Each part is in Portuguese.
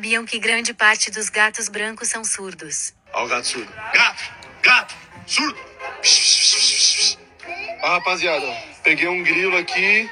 Sabiam que grande parte dos gatos brancos são surdos? Ó o gato surdo. Gato! Gato! Surdo! Ó, rapaziada, peguei um grilo aqui,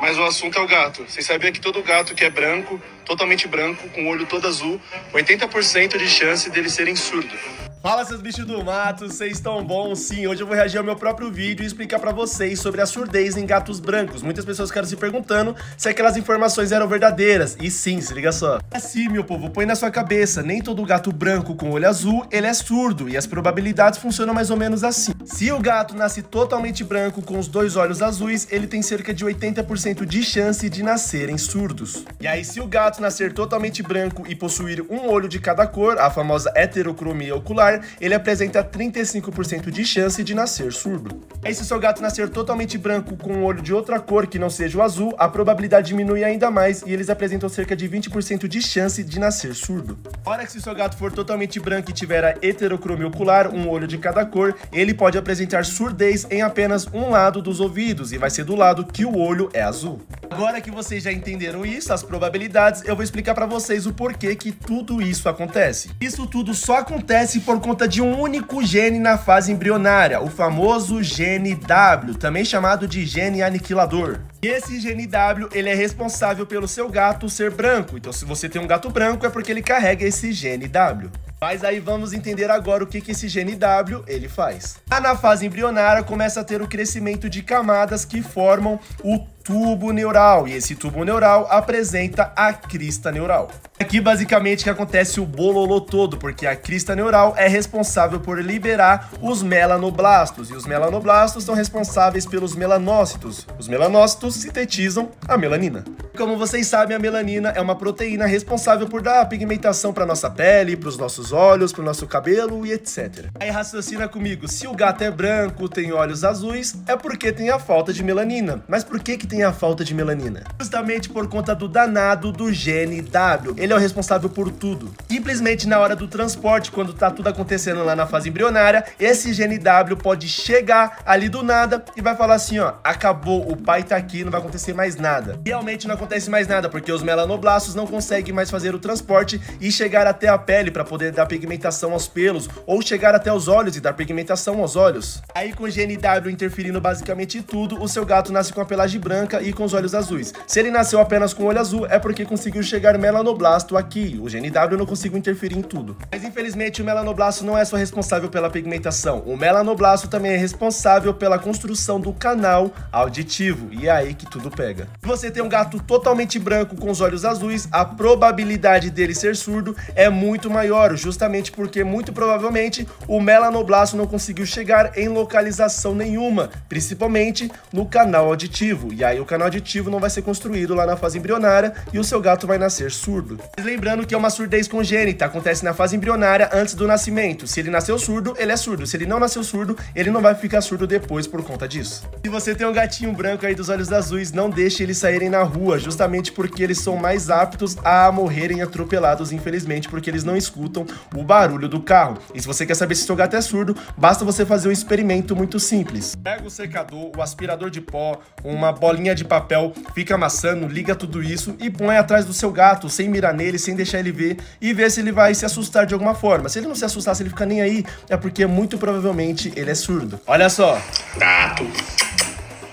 mas o assunto é o gato. Vocês sabiam que todo gato que é branco, totalmente branco, com o olho todo azul, 80% de chance dele serem surdo. Fala seus bichos do mato, vocês estão bons? Sim, hoje eu vou reagir ao meu próprio vídeo e explicar pra vocês sobre a surdez em gatos brancos. Muitas pessoas ficaram se perguntando se aquelas informações eram verdadeiras. E sim, se liga só. Assim, meu povo, põe na sua cabeça, nem todo gato branco com olho azul, ele é surdo, e as probabilidades funcionam mais ou menos assim. Se o gato nasce totalmente branco com os dois olhos azuis, ele tem cerca de 80% de chance de nascerem surdos. E aí, se o gato nascer totalmente branco e possuir um olho de cada cor, a famosa heterocromia ocular, ele apresenta 35% de chance de nascer surdo. Aí se seu gato nascer totalmente branco com um olho de outra cor que não seja o azul, a probabilidade diminui ainda mais e eles apresentam cerca de 20% de chance de nascer surdo. Ora que se seu gato for totalmente branco e tiver a heterocromia ocular, um olho de cada cor, ele pode apresentar surdez em apenas um lado dos ouvidos e vai ser do lado que o olho é azul. Agora que vocês já entenderam isso, as probabilidades, eu vou explicar para vocês o porquê que tudo isso acontece. Isso tudo só acontece por conta de um único gene na fase embrionária, o famoso gene W, também chamado de gene aniquilador. E esse gene W, ele é responsável pelo seu gato ser branco. Então, se você tem um gato branco, é porque ele carrega esse gene W. Mas aí vamos entender agora o que, que esse gene W ele faz. A na fase embrionária começa a ter o crescimento de camadas que formam o tubo neural, e esse tubo neural apresenta a crista neural. Aqui basicamente que acontece o bololô todo, porque a crista neural é responsável por liberar os melanoblastos, e os melanoblastos são responsáveis pelos melanócitos. Os melanócitos sintetizam a melanina. Como vocês sabem, a melanina é uma proteína responsável por dar pigmentação para nossa pele, para os nossos olhos, para o nosso cabelo e etc. Aí raciocina comigo, se o gato é branco, tem olhos azuis, é porque tem a falta de melanina. Mas por que que tem a falta de melanina? Justamente por conta do danado do gene W. Ele é o responsável por tudo. Simplesmente na hora do transporte, quando tá tudo acontecendo lá na fase embrionária, esse gene W pode chegar ali do nada e vai falar assim, ó, acabou, o pai tá aqui, não vai acontecer mais nada. Realmente não mais nada, porque os melanoblastos não conseguem mais fazer o transporte e chegar até a pele para poder dar pigmentação aos pelos, ou chegar até os olhos e dar pigmentação aos olhos. Aí com o gene W interferindo basicamente tudo, o seu gato nasce com a pelagem branca e com os olhos azuis. Se ele nasceu apenas com o olho azul, é porque conseguiu chegar melanoblasto aqui. O gene W não conseguiu interferir em tudo. Mas infelizmente o melanoblasto não é só responsável pela pigmentação. O melanoblasto também é responsável pela construção do canal auditivo. E é aí que tudo pega. Se você tem um gato totalmente branco com os olhos azuis, a probabilidade dele ser surdo é muito maior, justamente porque muito provavelmente o melanoblasto não conseguiu chegar em localização nenhuma, principalmente no canal auditivo. E aí o canal aditivo não vai ser construído lá na fase embrionária e o seu gato vai nascer surdo. Lembrando que é uma surdez congênita, acontece na fase embrionária antes do nascimento. Se ele nasceu surdo, ele é surdo. Se ele não nasceu surdo, ele não vai ficar surdo depois por conta disso. Se você tem um gatinho branco aí dos olhos azuis, não deixe eles saírem na rua, justamente porque eles são mais aptos a morrerem atropelados, infelizmente, porque eles não escutam o barulho do carro. E se você quer saber se seu gato é surdo, basta você fazer um experimento muito simples. Pega o secador, o aspirador de pó, uma bolinha de papel, fica amassando, liga tudo isso e põe atrás do seu gato, sem mirar nele, sem deixar ele ver e ver se ele vai se assustar de alguma forma. Se ele não se assustar, se ele ficar nem aí, é porque muito provavelmente ele é surdo. Olha só. Gato.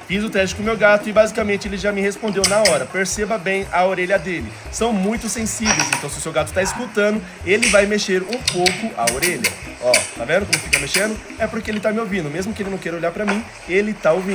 Fiz o teste com o meu gato e basicamente ele já me respondeu na hora. Perceba bem a orelha dele. São muito sensíveis, então se o seu gato está escutando, ele vai mexer um pouco a orelha. Ó, tá vendo como fica mexendo? É porque ele tá me ouvindo. Mesmo que ele não queira olhar para mim, ele tá ouvindo.